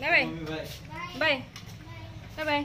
Đây bye, bye Đây bầy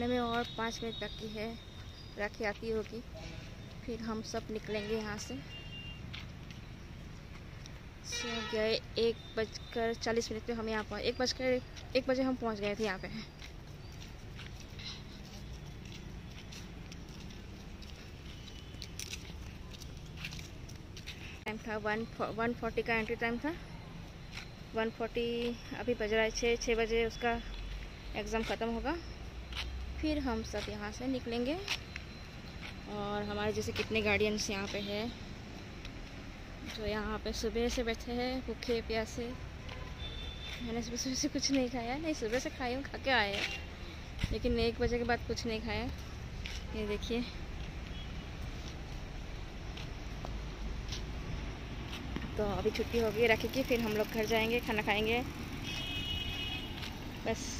होने में और पाँच मिनट बाकी है, राखी आती होगी। फिर हम सब निकलेंगे यहाँ से। गए एक बजकर चालीस मिनट पे हम यहाँ पर एक बजकर, एक बजे हम पहुँच गए थे यहाँ पे। टाइम था वन वन फोर्टी का एंट्री टाइम था। वन फोर्टी अभी बज रहा है छः छः बजे उसका एग्ज़ाम ख़त्म होगा। फिर हम सब यहाँ से निकलेंगे। और हमारे जैसे कितने गार्डियंस यहाँ पे है, जो यहाँ पे सुबह से बैठे हैं, भूखे, प्यासे। मैंने सुबह सुबह से कुछ नहीं खाया, नहीं, सुबह से खाई हूँ, खा के आए लेकिन एक बजे के बाद कुछ नहीं खाया। ये देखिए। तो अभी छुट्टी होगी रखेगी फिर हम लोग घर जाएँगे, खाना खाएँगे। बस।